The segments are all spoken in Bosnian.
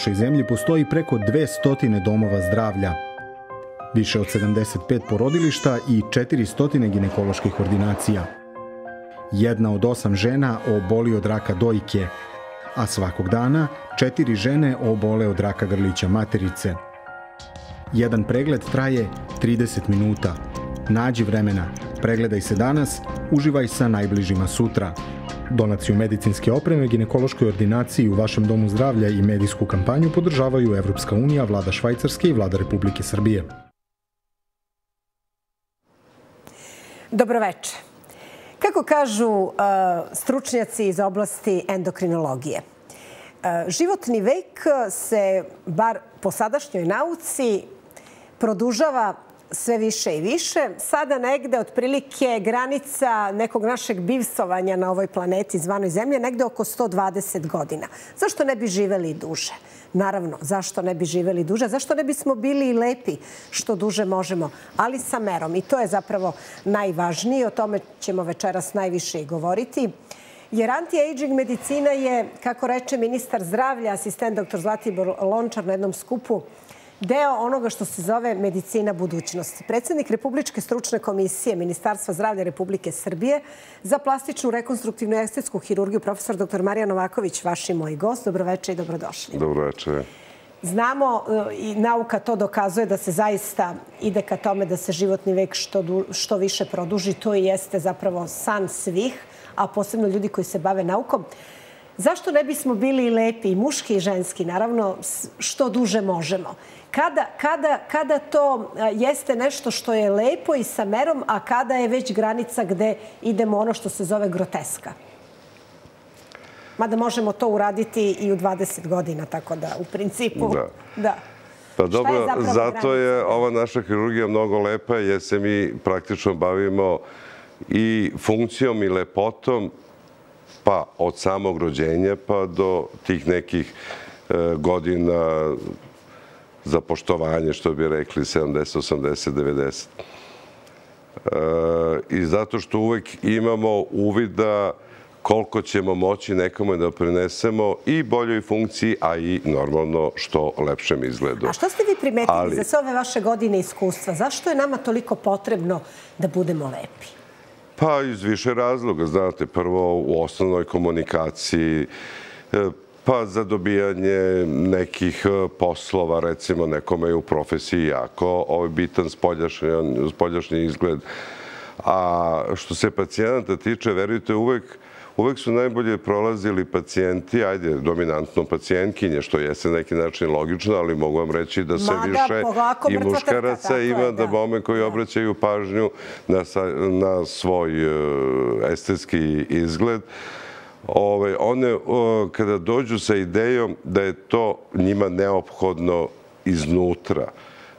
našoj zemlji postoji preko 200 domova zdravlja, više od 75 porodilišta i 400 ginekoloških ordinacija. Jedna od osam žena oboli od raka dojke, a svakog dana četiri žene obole od raka grlića materice. Jedan pregled traje 30 minuta. Nađi vremena, pregledaj se danas, uživaj sa najbližima sutra. Donaciju medicinske opreme, ginekološkoj ordinaciji u vašem domu zdravlja i medijsku kampanju podržavaju Evropska unija, vlada Švajcarske i vlada Republike Srbije. Dobroveče. Kako kažu uh, stručnjaci iz oblasti endokrinologije, uh, životni vek se, bar po sadašnjoj nauci, produžava sve više i više. Sada negde otprilike granica nekog našeg bivsovanja na ovoj planeti zvanoj Zemlje negde oko 120 godina. Zašto ne bi živeli duže? Naravno, zašto ne bi živeli duže? Zašto ne bismo bili i lepi što duže možemo, ali sa merom? I to je zapravo najvažnije. O tome ćemo večeras najviše i govoriti. Jer anti-aging medicina je, kako reče ministar zdravlja, asistent dr. Zlatibor Lončar na jednom skupu, deo onoga što se zove medicina budućnosti. Predsjednik Republičke stručne komisije Ministarstva zdravlja Republike Srbije za plastičnu, rekonstruktivnu estetsku hirurgiju, profesor dr. Marija Novaković, vaš i moj gost. Dobroveče i dobrodošli. Dobroveče. Znamo e, i nauka to dokazuje da se zaista ide ka tome da se životni vek što, što više produži. To i jeste zapravo san svih, a posebno ljudi koji se bave naukom. Zašto ne bismo bili lepi, i muški i ženski, naravno, što duže možemo? Kada, kada, kada to jeste nešto što je lepo i sa merom, a kada je već granica gde idemo ono što se zove groteska? Mada možemo to uraditi i u 20 godina, tako da u principu... Da. da. Pa dobro, zato je ova naša hirurgija mnogo lepa jer se mi praktično bavimo i funkcijom i lepotom pa od samog rođenja pa do tih nekih e, godina za poštovanje, što bi rekli, 70, 80, 90. I zato što uvek imamo uvida koliko ćemo moći nekome da prinesemo i boljoj funkciji, a i normalno što lepšem izgledu. A što ste vi primetili za sve ove vaše godine iskustva? Zašto je nama toliko potrebno da budemo lepi? Pa iz više razloga. Znate, prvo u osnovnoj komunikaciji, e, Pa za dobijanje nekih e, poslova, recimo nekome je u profesiji jako ovaj bitan spoljašnji izgled. A što se pacijenata tiče, verujte, uvek uvek su najbolje prolazili pacijenti, ajde, dominantno pacijentkinje, što je se neki način logično, ali mogu vam reći da se više i muškaraca ima da bome koji obraćaju pažnju na svoj e, estetski izgled. Ove, one kada dođu sa idejom da je to njima neophodno iznutra,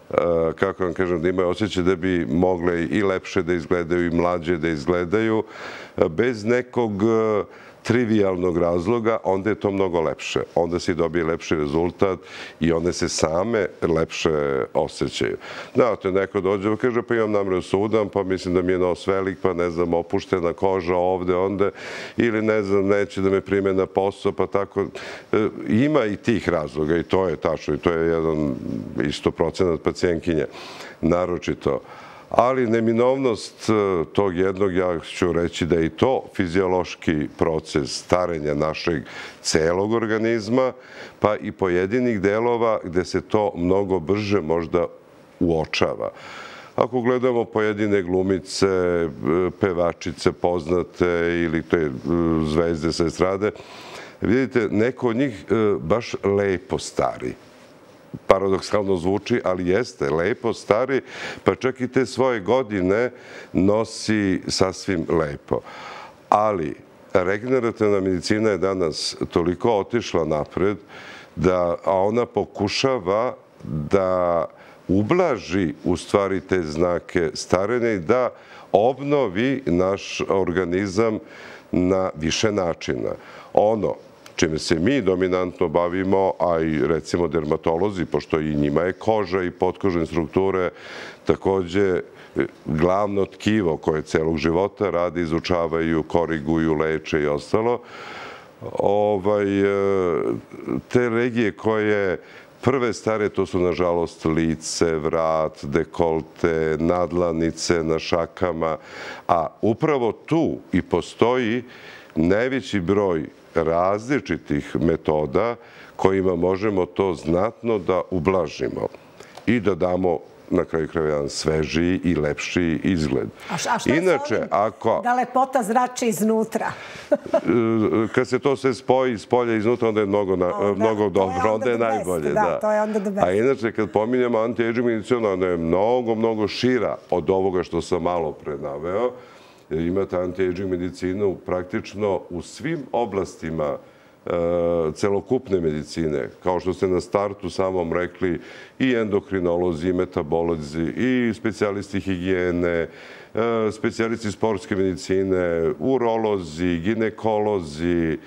e, kako vam kažem, da imaju osjećaj da bi mogle i lepše da izgledaju i mlađe da izgledaju, e, bez nekog e, trivialnog razloga, onda je to mnogo lepše. Onda se dobije lepši rezultat i onda se same lepše osjećaju. Da, to je neko dođe i kaže, pa imam namre sudan, pa mislim da mi je nos velik, pa ne znam, opuštena koža ovde, onda, ili ne znam, neće da me prime na posao, pa tako. E, ima i tih razloga i to je tačno i to je jedan isto procenat pacijenkinje, naročito ali neminovnost e, tog jednog, ja ću reći da je i to fiziološki proces starenja našeg celog organizma, pa i pojedinih delova gde se to mnogo brže možda uočava. Ako gledamo pojedine glumice, e, pevačice poznate ili te e, zvezde sa estrade, vidite, neko od njih baš lepo stari paradoksalno zvuči, ali jeste lepo, stari, pa čak i te svoje godine nosi sasvim lepo. Ali regenerativna medicina je danas toliko otišla napred, da ona pokušava da ublaži u stvari te znake starenja i da obnovi naš organizam na više načina. Ono čime se mi dominantno bavimo, a i recimo dermatolozi, pošto i njima je koža i potkožne strukture, takođe e, glavno tkivo koje celog života radi, izučavaju, koriguju, leče i ostalo, ovaj, e, te regije koje prve stare, to su nažalost lice, vrat, dekolte, nadlanice na šakama, a upravo tu i postoji najveći broj različitih metoda kojima možemo to znatno da ublažimo i da damo na kraju kraja jedan sveži i lepši izgled. A što je Inače, ako... da lepota zrači iznutra? kad se to sve spoji iz polja iznutra, onda je mnogo, na, onda, mnogo dobro, onda je najbolje. Da, da, to je onda the best. A inače, kad pominjamo anti-aging medicinu, onda je mnogo, mnogo šira od ovoga što sam malo prednaveo. Imate anti-aging medicinu praktično u svim oblastima e, celokupne medicine, kao što ste na startu samom rekli, i endokrinolozi, i metabolozi, i specijalisti higijene, e, specijalisti sportske medicine, urolozi, ginekolozi,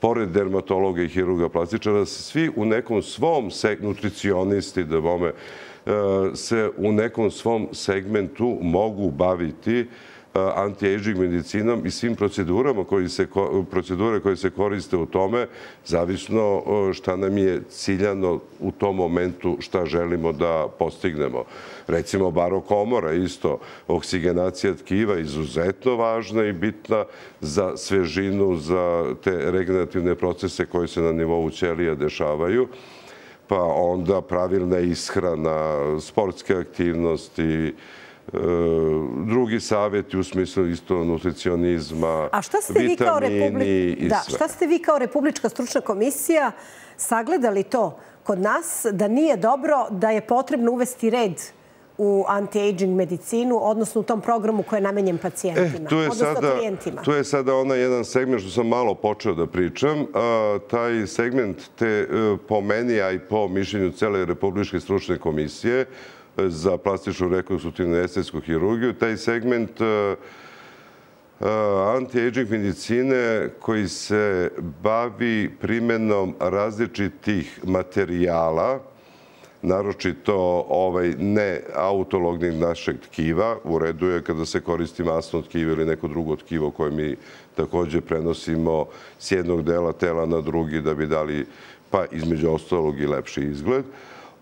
pored dermatologa i hiruga plastičara, svi u nekom svom, nutricionisti, da bome, e, se u nekom svom segmentu mogu baviti Eh, anti-aging medicinom i svim procedurama koji se, procedure koje se koriste u tome, zavisno eh, šta nam je ciljano u tom momentu šta želimo da postignemo. Recimo, barokomora isto, oksigenacija tkiva izuzetno važna i bitna za svežinu, za te regenerativne procese koje se na nivou ćelija dešavaju pa onda pravilna ishrana, sportske aktivnosti, drugi savjeti u smislu isto nutricionizma, A šta ste vi kao i da, Šta ste vi kao Republička stručna komisija sagledali to kod nas da nije dobro da je potrebno uvesti red u anti-aging medicinu, odnosno u tom programu koji je namenjen pacijentima, eh, odnosno sada, klijentima? Tu je sada onaj jedan segment što sam malo počeo da pričam. A, taj segment te, e, po meni, a i po mišljenju cele Republičke stručne komisije, za plastičnu rekonstruktivnu estetsku hirurgiju. Taj segment e, e, anti-aging medicine koji se bavi primjenom različitih materijala, naročito ovaj ne autolognih našeg tkiva, u redu je kada se koristi masno tkivo ili neko drugo tkivo koje mi također prenosimo s jednog dela tela na drugi da bi dali pa između ostalog i lepši izgled.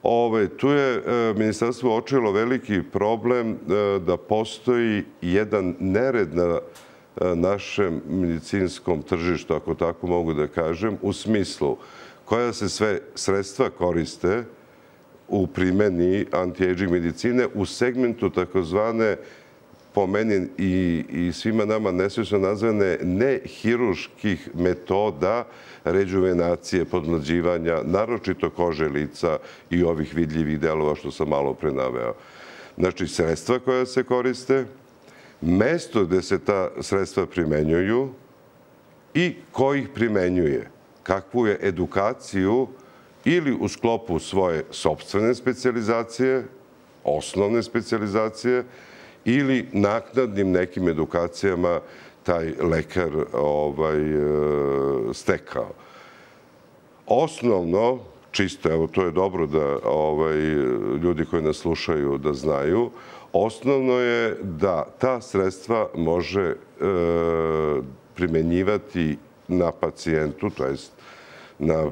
Ove, tu je e, ministarstvo očilo veliki problem e, da postoji jedan nered na e, našem medicinskom tržištu, ako tako mogu da kažem, u smislu koja se sve sredstva koriste u primjeni anti-aging medicine u segmentu takozvane po meni i svima nama nesvječno nazvane nehiruških metoda ređuvenacije, podmlađivanja, naročito kože lica i ovih vidljivih delova što sam malo pre naveo. Znači, sredstva koja se koriste, mesto gde se ta sredstva primenjuju i ko ih primenjuje, kakvu je edukaciju ili u sklopu svoje sobstvene specializacije, osnovne specializacije, ili naknadnim nekim edukacijama taj lekar ovaj, e, stekao. Osnovno, čisto, evo, to je dobro da ovaj, ljudi koji nas slušaju da znaju, osnovno je da ta sredstva može e, primenjivati na pacijentu, to jest na e,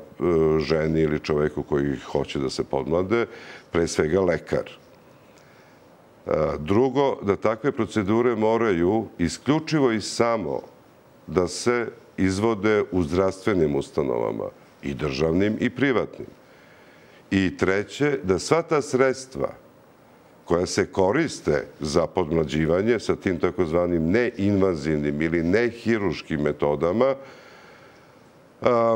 ženi ili čoveku koji hoće da se podmlade, pre svega lekar. Drugo, da takve procedure moraju isključivo i samo da se izvode u zdravstvenim ustanovama, i državnim i privatnim. I treće, da sva ta sredstva koja se koriste za podmlađivanje sa tim takozvanim neinvazivnim ili nehiruškim metodama,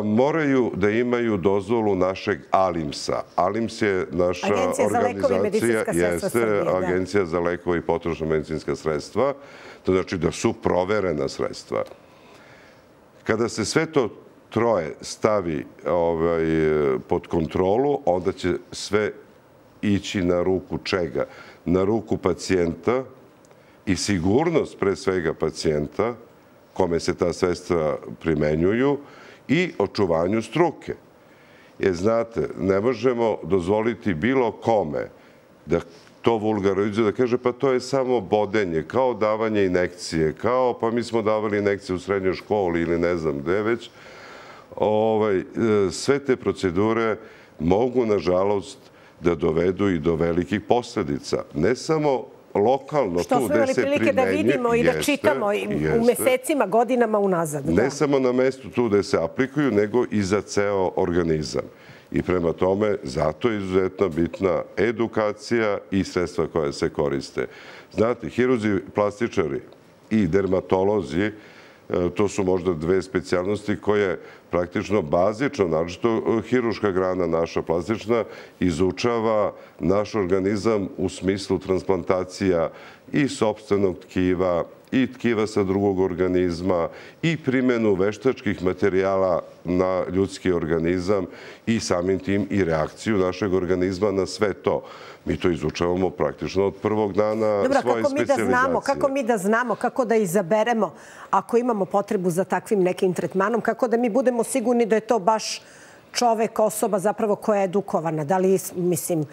moraju da imaju dozvolu našeg ALIMS-a. ALIMS je naša organizacija, jeste Agencija za lekove i potrošno medicinska sredstva. To znači da su proverena sredstva. Kada se sve to troje stavi ovaj, pod kontrolu, onda će sve ići na ruku čega? Na ruku pacijenta i sigurnost pre svega pacijenta kome se ta sredstva primenjuju, i očuvanju struke. Jer, znate, ne možemo dozvoliti bilo kome da to vulgarizuje, da kaže pa to je samo bodenje, kao davanje inekcije, kao pa mi smo davali inekcije u srednjoj školi ili ne znam gde već, ovaj, e, sve te procedure mogu, nažalost, da dovedu i do velikih posledica. Ne samo lokalno tu gde se primenje. Što smo imali prilike da vidimo i da čitamo u mesecima, godinama unazad. Ne samo na mestu tu gde se aplikuju, nego i za ceo organizam. I prema tome, zato je izuzetno bitna edukacija i sredstva koje se koriste. Znate, hiruzi, plastičari i dermatolozi, E, to su možda dve specijalnosti koje praktično bazično, naročito e, hiruška grana naša plastična, izučava naš organizam u smislu transplantacija i sobstvenog tkiva, i tkiva sa drugog organizma i primjenu veštačkih materijala na ljudski organizam i samim tim i reakciju našeg organizma na sve to. Mi to izučavamo praktično od prvog dana svoje specializacije. Kako mi da znamo, kako da izaberemo ako imamo potrebu za takvim nekim tretmanom, kako da mi budemo sigurni da je to baš čovek, osoba zapravo koja je edukovana? Da li, mislim,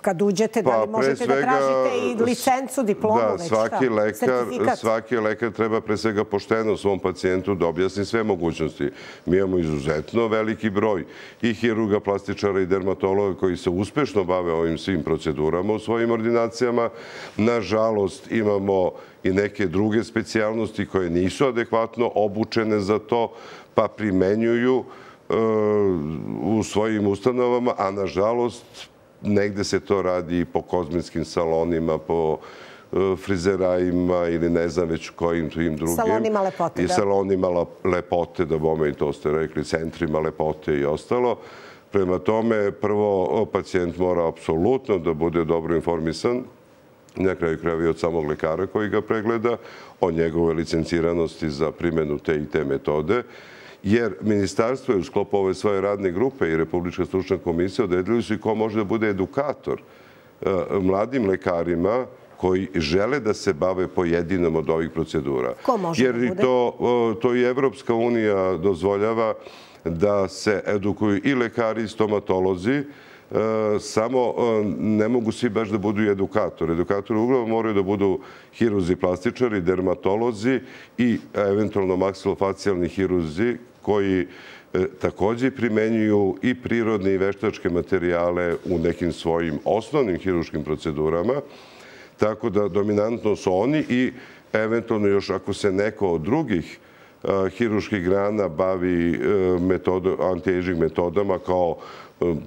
kad uđete, da li pa, možete da tražite i licencu, diplomu, već svaki lekar, svaki lekar treba pre svega pošteno svom pacijentu da objasni sve mogućnosti. Mi imamo izuzetno veliki broj i hiruga, plastičara i dermatologa koji se uspešno bave ovim svim procedurama u svojim ordinacijama. Nažalost, imamo i neke druge specijalnosti koje nisu adekvatno obučene za to, pa primenjuju e, u svojim ustanovama, a nažalost negde se to radi i po kozmetskim salonima, po e, frizerajima ili ne znam već kojim im drugim. Salonima lepote, da. I salonima lepote, da bome i to ste rekli, centrima lepote i ostalo. Prema tome, prvo, pacijent mora apsolutno da bude dobro informisan, na kraju kraja od samog lekara koji ga pregleda, o njegove licenciranosti za primjenu te i te metode jer ministarstvo je u sklopu ove svoje radne grupe i Republička stručna komisija odredili su i ko može da bude edukator e, mladim lekarima koji žele da se bave pojedinom od ovih procedura. Ko može da bude? Jer to i Evropska unija dozvoljava da se edukuju i lekari i stomatolozi, e, samo e, ne mogu svi baš da budu edukatori. Edukatori uglavnom moraju da budu hiruzi plastičari, dermatolozi i eventualno maksilofacijalni hiruzi koji e, također primenjuju i prirodne i veštačke materijale u nekim svojim osnovnim hiruškim procedurama. Tako da dominantno su oni i eventualno još ako se neko od drugih e, hiruških grana bavi e, anti-aging metodama kao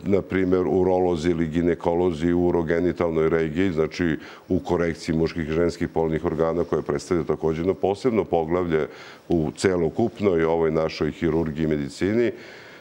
na primjer, urolozi ili ginekolozi u urogenitalnoj regiji, znači u korekciji muških i ženskih polnih organa koje predstavlja također na posebno poglavlje u celokupnoj ovoj našoj hirurgiji i medicini,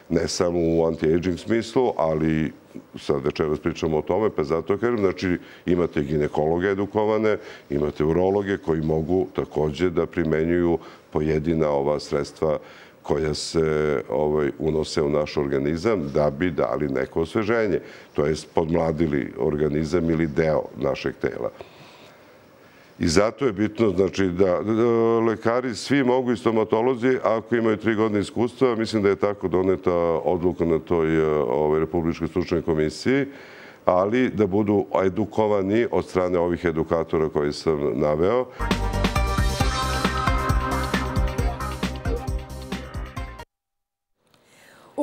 ne samo u anti-aging smislu, ali sad večeras pričamo o tome, pa zato kažem, znači imate ginekologe edukovane, imate urologe koji mogu također da primenjuju pojedina ova sredstva koja se ovaj, unose u naš organizam da bi dali neko osveženje, to je podmladili organizam ili deo našeg tela. I zato je bitno znači, da lekari svi mogu i stomatolozi, ako imaju tri godine iskustva, mislim da je tako doneta odluka na toj ovaj, Republičkoj stručnoj komisiji, ali da budu edukovani od strane ovih edukatora koji sam naveo.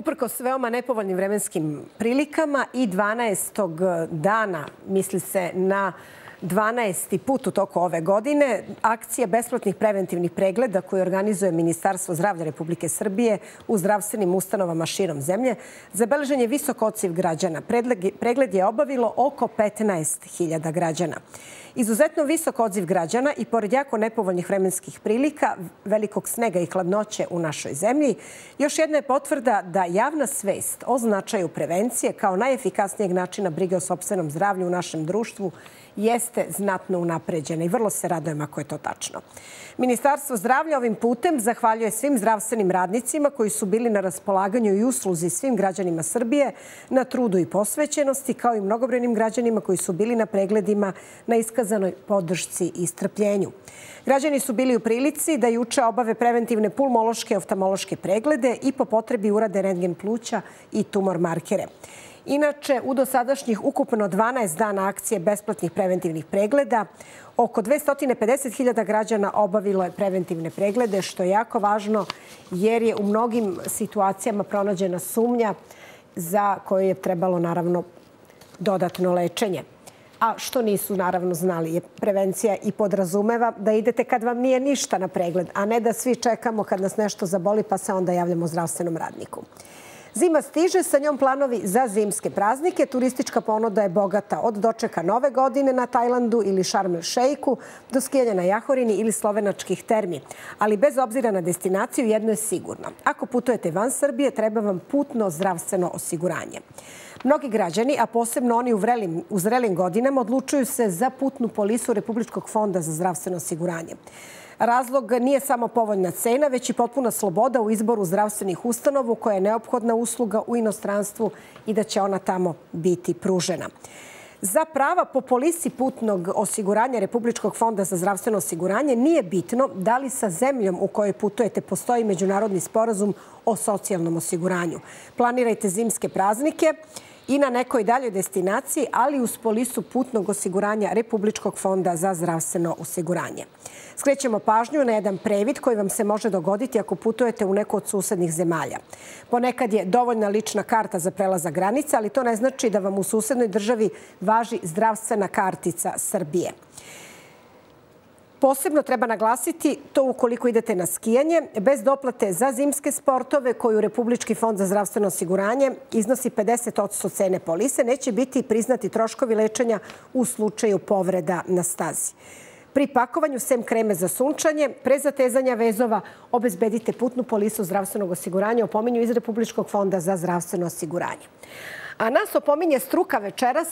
Uprkos veoma nepovoljnim vremenskim prilikama i 12. dana, misli se na 12. put u toku ove godine, akcija besplatnih preventivnih pregleda koju organizuje Ministarstvo zdravlja Republike Srbije u zdravstvenim ustanovama širom zemlje, zabeležen je visok ociv građana. Pregled je obavilo oko 15.000 građana. Izuzetno visok odziv građana i pored jako nepovoljnih vremenskih prilika, velikog snega i hladnoće u našoj zemlji, još jedna je potvrda da javna svest o značaju prevencije kao najefikasnijeg načina brige o sobstvenom zdravlju u našem društvu jeste znatno unapređena i vrlo se radojem ako je to tačno. Ministarstvo zdravlja ovim putem zahvaljuje svim zdravstvenim radnicima koji su bili na raspolaganju i usluzi svim građanima Srbije na trudu i posvećenosti, kao i mnogobrojnim građanima koji su bili na pregledima na iskazanoj podršci i strpljenju. Građani su bili u prilici da juče obave preventivne pulmološke i oftalmološke preglede i po potrebi urade rentgen pluća i tumor markere. Inače, u dosadašnjih ukupno 12 dana akcije besplatnih preventivnih pregleda, oko 250.000 građana obavilo je preventivne preglede, što je jako važno jer je u mnogim situacijama pronađena sumnja za koje je trebalo naravno dodatno lečenje. A što nisu naravno znali je prevencija i podrazumeva da idete kad vam nije ništa na pregled, a ne da svi čekamo kad nas nešto zaboli pa se onda javljamo zdravstvenom radniku. Zima stiže, sa njom planovi za zimske praznike. Turistička ponuda je bogata od dočeka nove godine na Tajlandu ili Šarmel Šejku do skijanja na Jahorini ili slovenačkih termi. Ali bez obzira na destinaciju, jedno je sigurno. Ako putujete van Srbije, treba vam putno zdravstveno osiguranje. Mnogi građani, a posebno oni u zrelim godinama, odlučuju se za putnu polisu Republičkog fonda za zdravstveno osiguranje. Razlog nije samo povoljna cena, već i potpuna sloboda u izboru zdravstvenih ustanovu koja je neophodna usluga u inostranstvu i da će ona tamo biti pružena. Za prava po polisi putnog osiguranja Republičkog fonda za zdravstveno osiguranje nije bitno da li sa zemljom u kojoj putujete postoji međunarodni sporazum o socijalnom osiguranju. Planirajte zimske praznike i na nekoj daljoj destinaciji, ali uz polisu putnog osiguranja Republičkog fonda za zdravstveno osiguranje. Skrećemo pažnju na jedan previd koji vam se može dogoditi ako putujete u neku od susednih zemalja. Ponekad je dovoljna lična karta za prelaza granica, ali to ne znači da vam u susednoj državi važi zdravstvena kartica Srbije. Posebno treba naglasiti to ukoliko idete na skijanje. Bez doplate za zimske sportove koju Republički fond za zdravstveno osiguranje iznosi 50% cene polise, neće biti priznati troškovi lečenja u slučaju povreda na stazi. Pri pakovanju sem kreme za sunčanje, pre zatezanja vezova, obezbedite putnu polisu zdravstvenog osiguranja, opominju iz Republičkog fonda za zdravstveno osiguranje. A nas opominje struka večeras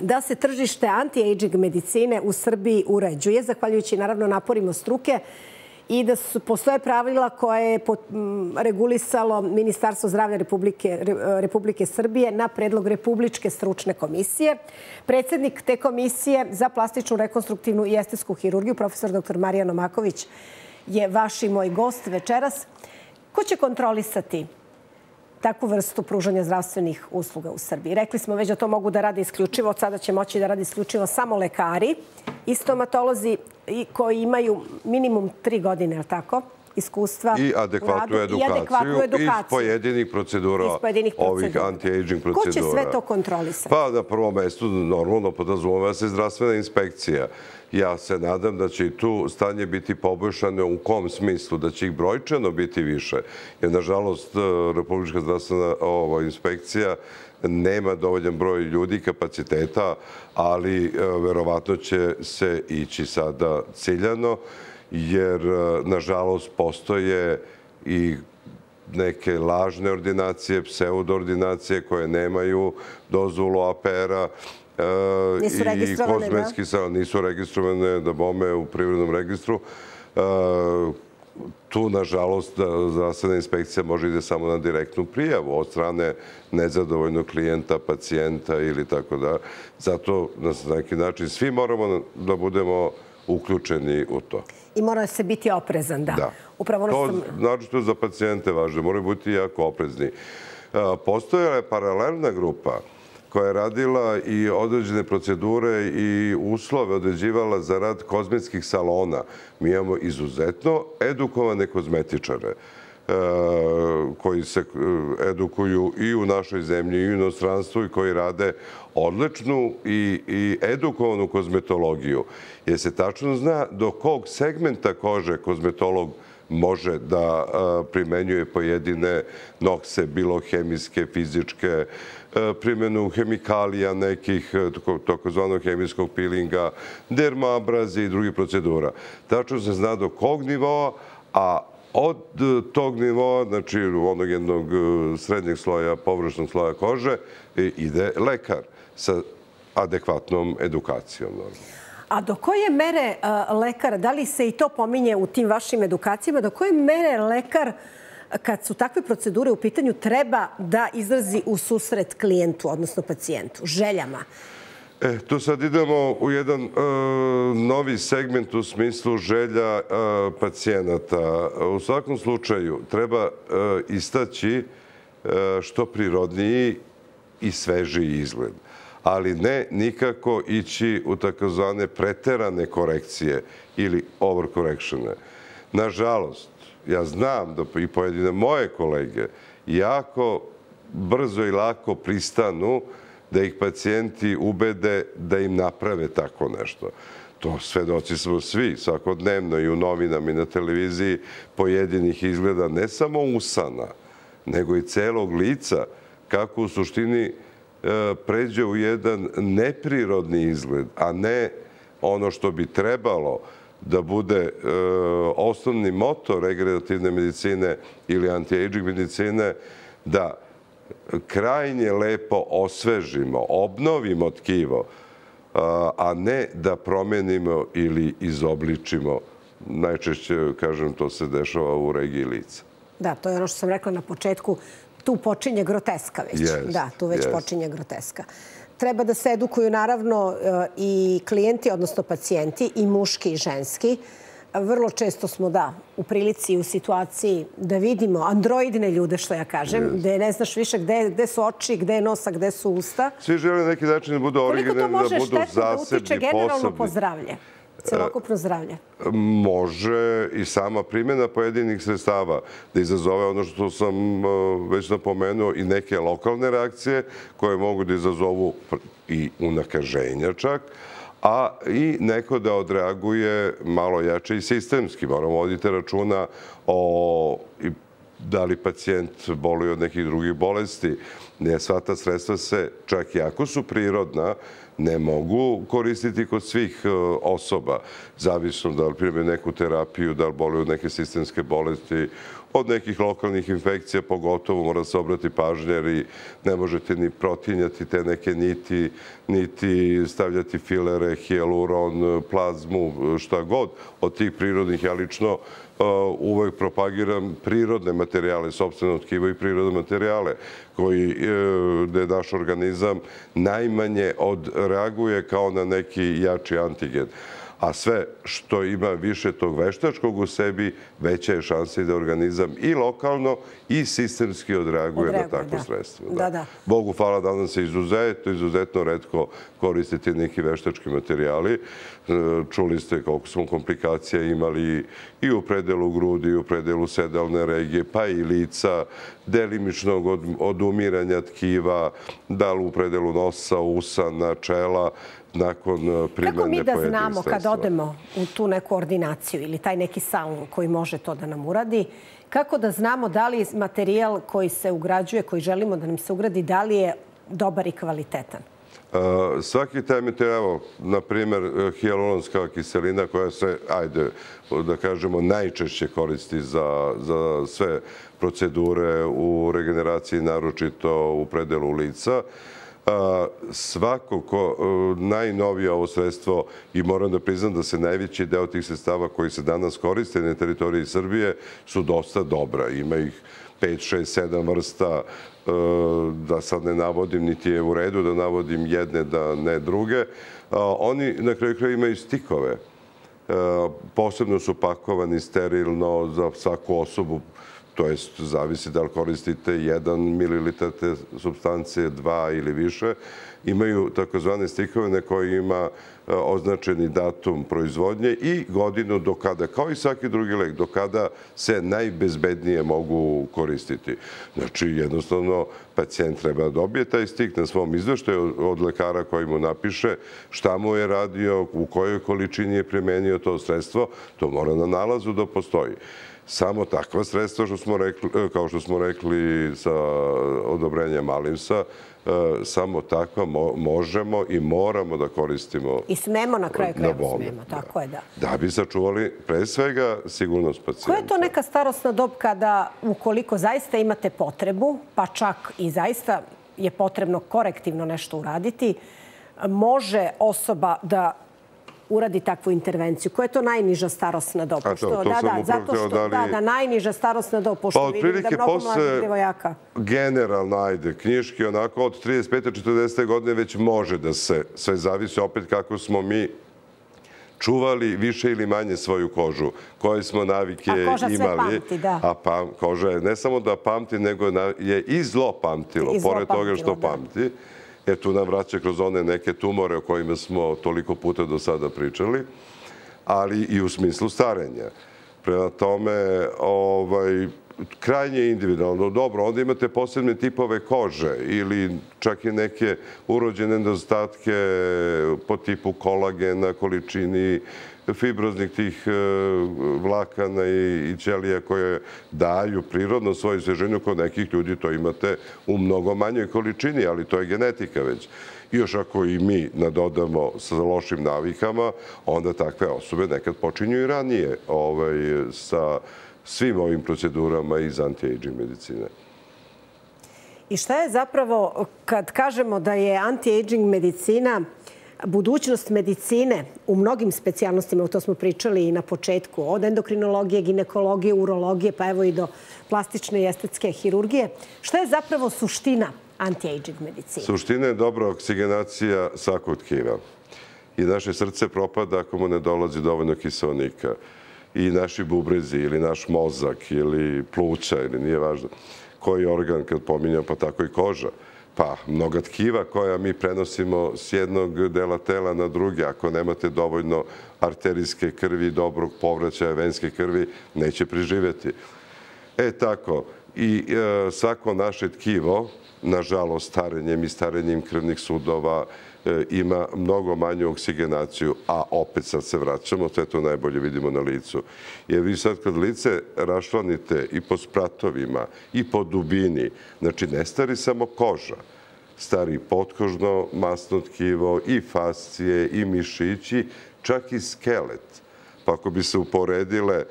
da se tržište anti-aging medicine u Srbiji uređuje, zahvaljujući naravno naporima struke, i da su postoje pravila koje je regulisalo Ministarstvo zdravlja Republike, Republike Srbije na predlog Republičke stručne komisije. Predsednik te komisije za plastičnu, rekonstruktivnu i estetsku hirurgiju, profesor dr. Marijan Omaković, je vaš i moj gost večeras. Ko će kontrolisati takvu vrstu pružanja zdravstvenih usluga u Srbiji. Rekli smo već da to mogu da rade isključivo, od sada će moći da rade isključivo samo lekari i stomatolozi koji imaju minimum tri godine, je li tako? Iskustva i adekvatnu edukaciju iz pojedinih procedura, ovih anti-aging procedura. Ko će sve to kontrolisati? Pa na prvom mjestu normalno podrazumova se zdravstvena inspekcija. Ja se nadam da će i tu stanje biti poboljšano u kom smislu, da će ih brojčano biti više. Jer, nažalost, Republička zdravstvena inspekcija nema dovoljan broj ljudi kapaciteta, ali e, verovatno će se ići sada ciljano jer, e, nažalost, postoje i neke lažne ordinacije, pseudoordinacije koje nemaju dozvolu APR-a. E, nisu registrovane, da? Nisu registrovane da bome u privrednom registru. E, tu, nažalost, zdravstvena inspekcija može ide samo na direktnu prijavu od strane nezadovoljnog klijenta, pacijenta ili tako da. Zato, na neki način, svi moramo da budemo uključeni u to. I mora se biti oprezan, da. Da. Upravo to znači za pacijente važno. Moraju biti jako oprezni. Postojala je paralelna grupa koja je radila i određene procedure i uslove određivala za rad kozmetskih salona. Mi imamo izuzetno edukovane kozmetičare E, koji se e, edukuju i u našoj zemlji i u inostranstvu i koji rade odličnu i edukovanu kozmetologiju. Jer se tačno zna do kog segmenta kože kozmetolog može da e, primenjuje pojedine nokse, bilo hemijske, fizičke, primjenu hemikalija nekih, tokozvanog hemijskog pilinga, dermabrazi i drugih procedura. Tačno se zna do kog nivoa, a od e, tog nivoa, znači onog jednog e, srednjeg sloja, površnog sloja kože, e, ide lekar sa adekvatnom edukacijom. A do koje mere lekar, da li se i to pominje u tim vašim edukacijama, do koje mere lekar, kad su takve procedure u pitanju, treba da izrazi u susret klijentu, odnosno pacijentu, željama? E, tu sad idemo u jedan e, novi segment u smislu želja e, pacijenata. U svakom slučaju treba e, istaći e, što prirodniji i svežiji izgled. Ali ne nikako ići u takozvane preterane korekcije ili overcorrectione. Nažalost, ja znam da i pojedine moje kolege jako brzo i lako pristanu da ih pacijenti ubede da im naprave tako nešto. To svedoci smo svi, svakodnevno i u novinama i na televiziji pojedinih izgleda ne samo usana, nego i celog lica, kako u suštini e, pređe u jedan neprirodni izgled, a ne ono što bi trebalo da bude e, osnovni motor regenerativne medicine ili anti-aging medicine, da krajnje lepo osvežimo, obnovimo tkivo, a ne da promenimo ili izobličimo. Najčešće, kažem, to se dešava u regiji lica. Da, to je ono što sam rekla na početku. Tu počinje groteska već. Da, tu već počinje groteska. Treba da se edukuju naravno e, i klijenti, odnosno pacijenti, i muški i ženski. Vrlo često smo, da, u prilici i u situaciji da vidimo androidne ljude, što ja kažem, gde ne znaš više gde su oči, gde je nosa, gde su usta. Svi žele neki način da budu originalni, da budu zasebni, posebni. Koliko to može štetno da utiče generalno po zdravlje? celokupno zdravlje? Može i sama primjena pojedinih sredstava da izazove ono što sam e, već napomenuo i neke lokalne reakcije koje mogu da izazovu i unakaženja čak, a i neko da odreaguje malo jače i sistemski. Moramo voditi računa o da li pacijent boluje od nekih drugih bolesti. Ne sva ta sredstva se, čak i ako su prirodna, ne mogu koristiti kod svih e, osoba, zavisno da li prime neku terapiju, da li boluju neke sistemske bolesti, od nekih lokalnih infekcija pogotovo mora se obrati pažnje jer ne možete ni protinjati te neke niti, niti stavljati filere, hialuron, plazmu, šta god od tih prirodnih. Ja lično e, uvek propagiram prirodne materijale, sobstveno tkivo i prirodne materijale koji, da gde naš organizam najmanje odreaguje kao na neki jači antigen a sve što ima više tog veštačkog u sebi, veća je šansa i da organizam i lokalno i sistemski odreaguje na takvo sredstvo. Bogu hvala da nam se izuzetno, izuzetno redko koristiti neki veštački materijali. E, čuli ste koliko smo komplikacija imali i u predelu grudi, i u predelu sedalne regije, pa i lica, delimičnog odumiranja tkiva, da li u predelu nosa, usa, načela, nakon primjene pojedinih Kako mi da znamo kad odemo u tu neku ordinaciju ili taj neki salon koji može to da nam uradi, kako da znamo da li materijal koji se ugrađuje, koji želimo da nam se ugradi, da li je dobar i kvalitetan? Svaki taj materijal, na primjer, hijaluronska kiselina koja se, ajde, da kažemo, najčešće koristi za sve procedure u regeneraciji, naročito u predelu lica, svako ko e, najnovije ovo sredstvo i moram da priznam da se najveći deo tih sredstava koji se danas koriste na teritoriji Srbije su dosta dobra. Ima ih 5, 6, 7 vrsta e, da sad ne navodim, niti je u redu da navodim jedne, da ne druge. E, oni na kraju kraju imaju stikove. Posebno su pakovani sterilno za svaku osobu to jest zavisi da li koristite 1 ml te substancije, 2 ili više, imaju takozvane stikovine koje ima e, označeni datum proizvodnje i godinu do kada, kao i svaki drugi lek, do kada se najbezbednije mogu koristiti. Znači, jednostavno, pacijent treba da dobije taj stik na svom izveštaju od lekara koji mu napiše šta mu je radio, u kojoj količini je primenio to sredstvo, to mora na nalazu da postoji samo takva sredstva, e, kao što smo rekli sa odobrenjem Alimsa, e, samo takva možemo i moramo da koristimo I smemo na kraju kraja smemo, tako je da. Da bi sačuvali pre svega sigurnost pacijenta. Koja je to neka starostna dob kada ukoliko zaista imate potrebu, pa čak i zaista je potrebno korektivno nešto uraditi, može osoba da uradi takvu intervenciju? Koja je to najniža starostna dob? A to, to da, da, zato što, da, li... da, da, najniža starostna dob, pošto pa, vidim da mnogo mladih djevojaka. Generalno, ajde, knjiški, onako, od 35. 40. godine već može da se sve zavisi opet kako smo mi čuvali više ili manje svoju kožu, koje smo navike imali. A koža sve pamti, da. A koža je ne samo da pamti, nego je i zlo pamtilo, pored toga što pamti. E tu nam vraća kroz one neke tumore o kojima smo toliko puta do sada pričali, ali i u smislu starenja. Prema tome, ovaj, krajnje individualno. Dobro, onda imate posebne tipove kože ili čak i neke urođene nedostatke po tipu kolagena, količini fibroznih tih e, vlakana i ćelija koje daju prirodno svoju sveženju. Kod nekih ljudi to imate u mnogo manjoj količini, ali to je genetika već. I još ako i mi nadodamo sa lošim navikama, onda takve osobe nekad počinju i ranije ovaj, sa svim ovim procedurama iz anti-aging medicine. I šta je zapravo, kad kažemo da je anti-aging medicina budućnost medicine u mnogim specijalnostima, o to smo pričali i na početku, od endokrinologije, ginekologije, urologije, pa evo i do plastične i estetske hirurgije. Šta je zapravo suština anti-aging medicine? Suština je dobra oksigenacija svakog tkiva. I naše srce propada ako mu ne dolazi dovoljno kiselnika i naši bubrezi ili naš mozak ili pluća ili nije važno koji organ kad pominjam pa tako i koža. Pa mnoga tkiva koja mi prenosimo s jednog dela tela na drugi. Ako nemate dovoljno arterijske krvi, dobrog povraćaja venske krvi, neće priživjeti. E tako, i e, svako naše tkivo, nažalost, starenjem i starenjem krvnih sudova, E, ima mnogo manju oksigenaciju, a opet sad se vraćamo, sve to najbolje vidimo na licu. Jer vi sad kad lice rašlanite i po spratovima i po dubini, znači ne stari samo koža, stari potkožno, masno tkivo i fascije i mišići, čak i skelet. Pa ako bi se uporedile, e,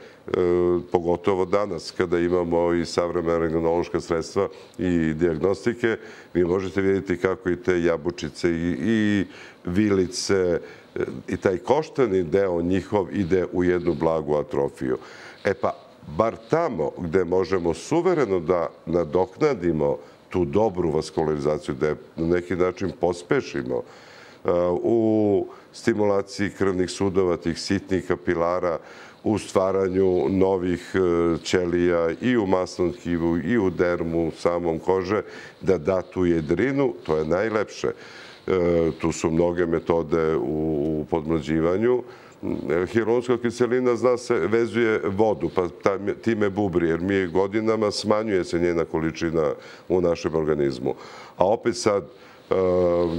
pogotovo danas kada imamo i savremena regionološka sredstva i diagnostike, vi možete vidjeti kako i te jabučice i vilice e, i taj koštani deo njihov ide u jednu blagu atrofiju. E pa, bar tamo gde možemo suvereno da nadoknadimo tu dobru vaskularizaciju, da je na neki način pospešimo, e, u stimulaciji krvnih sudova, tih sitnih kapilara, u stvaranju novih e, ćelija i u masnom tkivu i u dermu samom kože, da da tu jedrinu, to je najlepše. E, tu su mnoge metode u podmlađivanju. E, Hironska kiselina zna se vezuje vodu, pa time bubri, jer mi godinama smanjuje se njena količina u našem organizmu. A opet sad,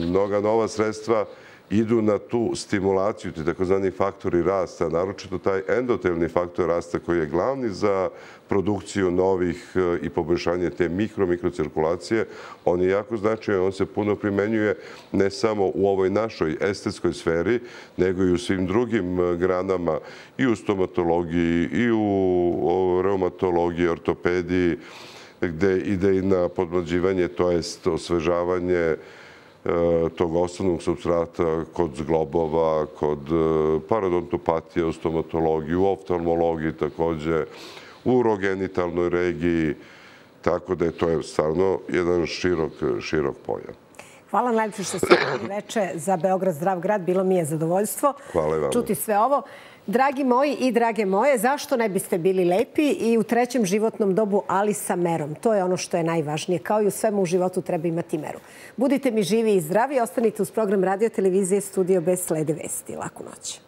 mnoga nova sredstva idu na tu stimulaciju, ti takozvani faktori rasta, naročito taj endotelni faktor rasta koji je glavni za produkciju novih e, i poboljšanje te mikro-mikrocirkulacije, on je jako značajan, on se puno primenjuje ne samo u ovoj našoj estetskoj sferi, nego i u svim drugim e, granama, i u stomatologiji, i u reumatologiji, ortopediji, gde ide i na podmlađivanje, to jest osvežavanje tog osnovnog substrata kod zglobova, kod e, paradontopatije u stomatologiji, u oftalmologiji također, u urogenitalnoj regiji, tako da je to stvarno jedan širok pojam. Hvala najljepše što ste veče za Beograd zdrav grad. Bilo mi je zadovoljstvo čuti sve ovo. Dragi moji i drage moje, zašto ne biste bili lepi i u trećem životnom dobu, ali sa merom? To je ono što je najvažnije. Kao i u svemu u životu treba imati meru. Budite mi živi i zdravi. Ostanite uz program radio televizije Studio bez slede vesti. Laku noć.